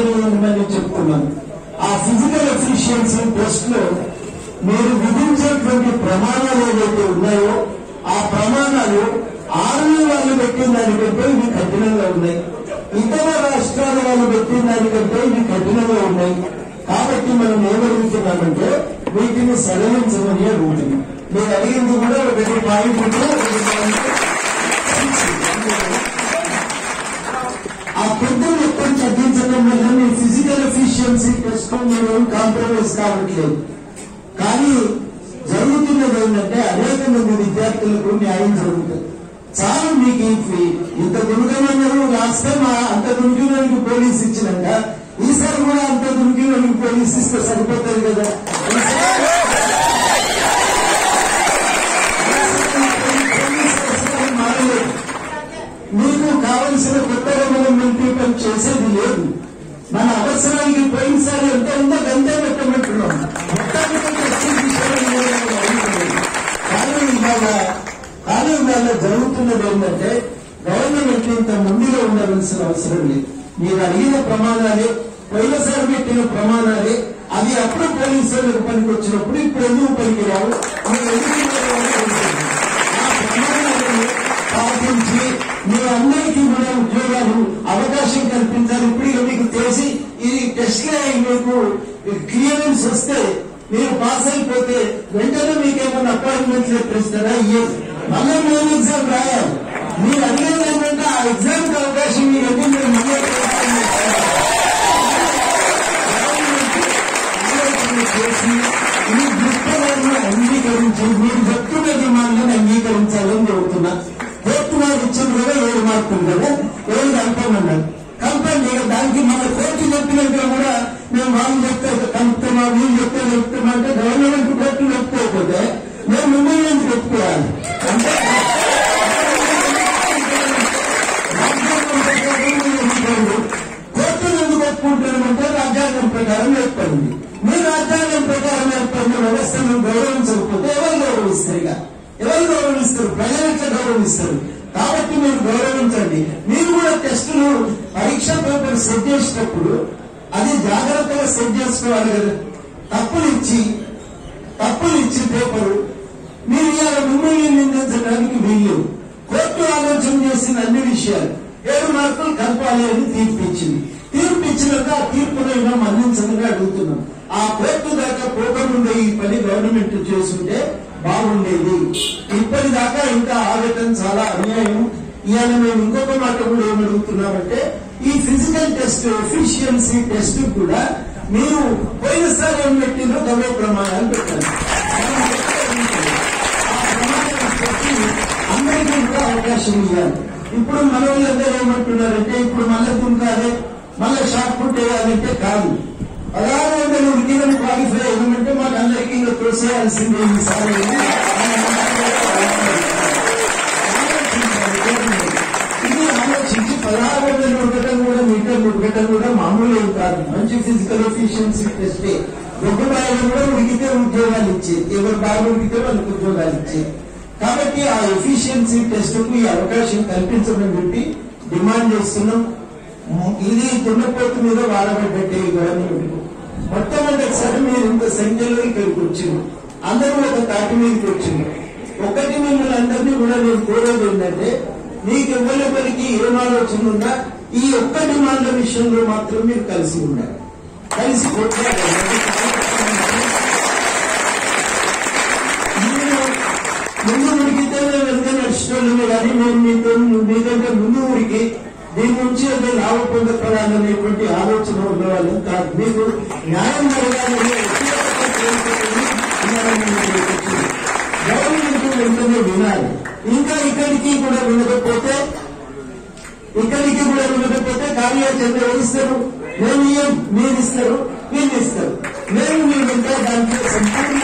ఉండనివ్వమని చెప్తున్నాను. ఆ physical efficiency టెస్ట్లో మీరు విధించేటువంటి ప్రమాణాలు ఏవైతే ఉన్నాయో ఆ ప్రమాణాలు ఆర్మీ వాళ్ళు పెట్టిన దానికంటే ఇవి కఠినంగా ఉన్నాయి. ఇతర రాష్ట్రాల వాళ్ళు పెట్టిన దానికంటే ఇవి కఠినంగా ఉన్నాయి. కాబట్టి మనం ఏమడుగుతున్నామంటే వీటిని సడలించమనే అడుగుతున్నాం మీరు అడిగింది కూడా ఒకటి పాయింట్ ఉంటే ఆ పెద్దలు ఎక్కువ చదివించడం వల్ల ఎఫిషియన్సీ టెస్ట్ మీరు కాంప్రమైజ్ కావట్లేదు. కానీ జరుగుతున్నది ఏంటంటే అనేక మంది విద్యార్థులకు న్యాయం జరుగుతుంది. చాలు మీకు ఈ ఇంత దుర్గమన్నారు లాస్ట్ టైం అంత దుర్గడానికి పోలీస్ ఇచ్చినాక ఈసారి కూడా అంత దుర్గడానికి పోలీస్ ఇస్తే సరిపోతుంది కదా? మీకు కావలసిన కొత్త గవర్నమెంట్ పని చేసేది లేదు. మన అవసరానికి పోయినసారి ఎంత ఉందో గంతే పెట్టమంటున్నాం. కానీ ఇవాళ కానీ ఇవాళ జరుగుతున్నది ఏంటంటే గవర్నమెంట్ ఇంత ముందుగా ఉండవలసిన అవసరం లేదు. మీరు అడిగిన ప్రమాణాలే పోయినసారి పెట్టిన ప్రమాణాలే అది అప్పుడు పోలీసులకు పనికి వచ్చినప్పుడు ఇప్పుడు ఎందుకు పనికి రావు పాటించి మీ అందరికీ కూడా ఉద్యోగాలు అవకాశం కల్పించారు ఇప్పుడు ఇక మీకు తెలిసి ఈ టెస్ట్లో మీకు క్లియరెన్స్ వస్తే మీరు పాస్ అయిపోతే వెంటనే మీకేమైనా అపాయింట్మెంట్ లెటర్ ఇస్తారా ఇయ్యదు మళ్ళీ మేము ఎగ్జామ్ రాయాలి. మీరు అడిగేది ఏంటంటే ఆ ఎగ్జామ్కి అవకాశం మీరు ఎందుకు మళ్ళీ చేసి మీ దృక్పథాన్ని అంగీకరించి మీరు చెప్తున్న డిమాండ్లను అంగీకరించాలని చెబుతున్నా కోర్టు వారు ఇచ్చిన కదా ఏడు మార్కులు కదా ఏడు కంపెనీ అన్నారు కంపెనీ దానికి మన కోర్టు చెప్పినట్టుగా కూడా మేము వాళ్ళు చెప్తే మా వీళ్ళు చెప్తే చెప్తామంటే గవర్నమెంట్ కోర్టు చెప్పుకోకపోతే మేము మిమ్మల్ని నుంచి చెప్పుకోవాలి అంటే కోర్టులు ఎందుకు ఒప్పుకుంటున్నామంటే రాజ్యాంగం ప్రకారం ఏర్పడింది. మీ రాజ్యాంగం ప్రకారం ఏర్పడిన వ్యవస్థను గౌరవించకపోతే ఎవరు గౌరవిస్తారు ఇక? ఎవరు గౌరవిస్తారు? ప్రజలు గౌరవిస్తారు? కాబట్టి మీరు గౌరవించండి. మీరు కూడా టెస్టులు పరీక్ష పేపర్ సెట్ చేసేటప్పుడు అది జాగ్రత్తగా సెట్ చేసుకోవాలి కదా. తప్పులు ఇచ్చి తప్పులు ఇచ్చి పేపరు మీరు ఇలా మిమ్మల్ని నిందించడానికి వీలు. కోర్టు ఆలోచన చేసిన అన్ని విషయాలు. ఏడు మార్కులు కలపాలి అని తీర్పు ఇచ్చింది. తీర్పు ఇచ్చినాక ఆ తీర్పును తీర్పునైనా మన్నించదని అడుగుతున్నాం. ఆ కోర్టు దాకా పోకముందే ఈ పని గవర్నమెంట్ చేస్తుంటే బాగుండేది. ఇప్పటిదాకా ఇంకా ఆగటం చాలా అన్యాయం. ఇవాళ మేము ఇంకొక మాట కూడా ఏమడుగుతున్నామంటే ఈ ఫిజికల్ టెస్ట్ ఎఫిషియన్సీ టెస్ట్ కూడా మీరు పోయినసారి ఏం పెట్టిందో గవే ప్రమాణాలు పెట్టాలి అందరికీ కూడా అవకాశం ఇవ్వాలి. ఇప్పుడు మన వాళ్ళందరూ ఏమంటున్నారంటే ఇప్పుడు మళ్ళీ దుంకాలి మళ్ళీ షార్ట్ పుట్ వేయాలంటే కాదు. పదహారు వందలు ఉడికిన క్వాలిఫై అయ్యామంటే మాకు అందరికీ ఇంకా తోసేయాల్సిందే ఈసారి. మంచి ఫిజికల్ ఎఫిషియన్సీ టెస్టే ఒక భాగంలో కూడా ఉడికితే ఉద్యోగాలు ఇచ్చేది ఎవరి బాగా ఉడికితే వాళ్ళకి ఉద్యోగాలు ఇచ్చేది కాబట్టి ఆ ఎఫిషియన్సీ టెస్ట్కు ఈ అవకాశం కల్పించమని చెప్పి డిమాండ్ చేస్తున్నాం. ఇది దున్నపోతు మీద వాడబడ్డట్టే మొత్తం అంటే మొట్టమొదటిసారి మీరు ఇంత సంఖ్యలో ఇక్కడికి వచ్చింది. అందరూ ఒక తాటి మీదకి వచ్చింది. ఒకటి మిమ్మల్ని అందరినీ కూడా నేను కోరేది ఏంటంటే మీకు ఎవరెవరికి ఏం ఆలోచన ఉందా ఈ ఒక్క డిమాండ్ల విషయంలో మాత్రం మీరు కలిసి ఉండాలి. కలిసి కొట్లాడాలి. మీరు ముందు ఉరికితే మేము వెనక నడిచినోళ్ళమే కానీ మేము మీతో మీకంటే ముందు ఊరికి దీని నుంచి ఏదో లాభ పొందపడాలనేటువంటి ఆలోచన ఉన్న వాళ్ళం కాదు. మీకు న్యాయం జరగాలని గవర్నమెంట్ వెంటనే వినాలి? ఇంకా ఇక్కడికి కూడా వినకపోతే ఇక్కడికి కూడా వినకపోతే కార్యాచరణ ఎవరిస్తారు మేము ఇయ్యం మీరు ఇస్తారు వీళ్ళు ఇస్తారు. మేము మీ ముందు దానికి సంపూర్ణ